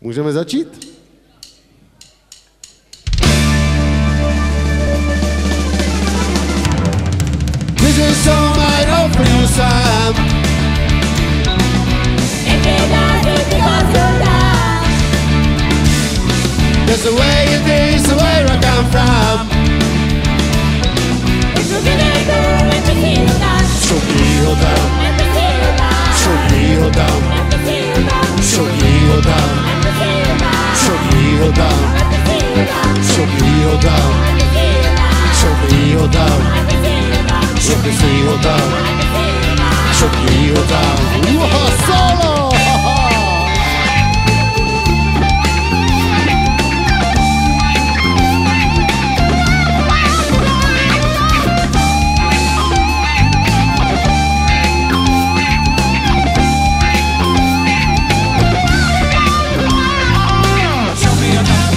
Můžeme začít? tam Sok jó tam Uha, szala! Show me your thumb,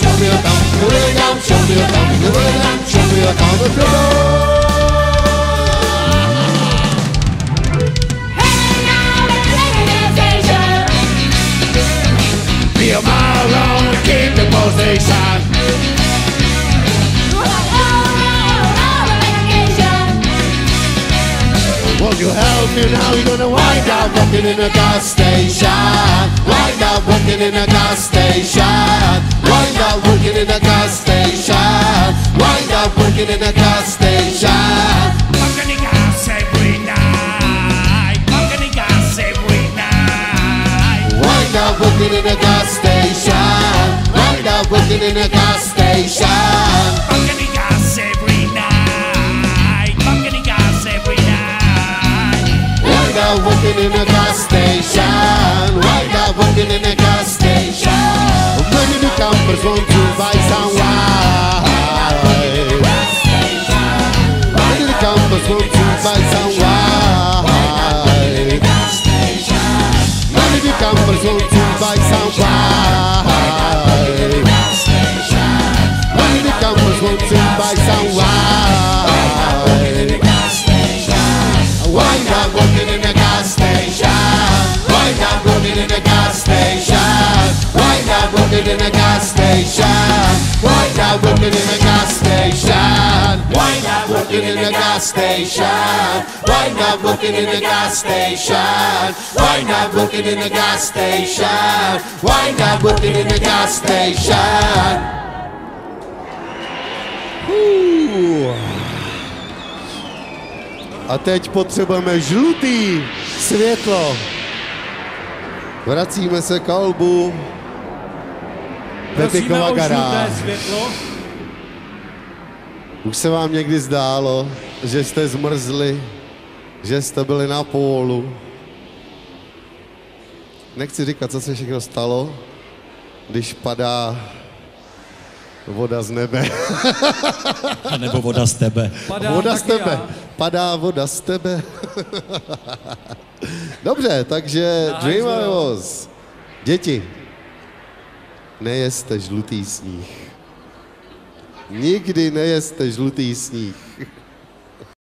show me your thumb, show me your thumb, show me your thumb, position. Won't you help me now? You're gonna wind up working in a gas station. Wind up working in a gas station. Wind up working in a gas station. Wind up working in a gas station. Pumpkin gas every night. Pumpkin gas every night. Wind up working in a gas station. Up working in a gas station. Pumpkin gas every night. Gas every night. Working in a gas station. Wind up working in a gas station. Many campers want to buy some wine. Working in a gas station. Wind up working in a gas station. Wind up working in a gas station. Wind up working in a gas station. Wind up working in a gas station. Wind up working in a gas station. A teď potřebujeme žlutý světlo. Vracíme se k albu Žluté garáž. Už se vám někdy zdálo, že jste zmrzli, že jste byli na pólu. Nechci říkat, co se všechno stalo, když padá voda z nebe. A nebo voda z tebe. Padám voda z tebe. já. Padá voda z tebe. Dobře, takže Dream was. Děti, nejeste žlutý sníh. Nikdy nejeste žlutý sníh.